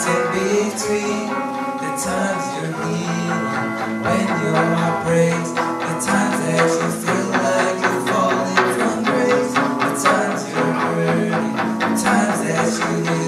In between the times you're healing when your heart breaks, the times that you feel like you're falling from grace, the times you're hurting, the times that you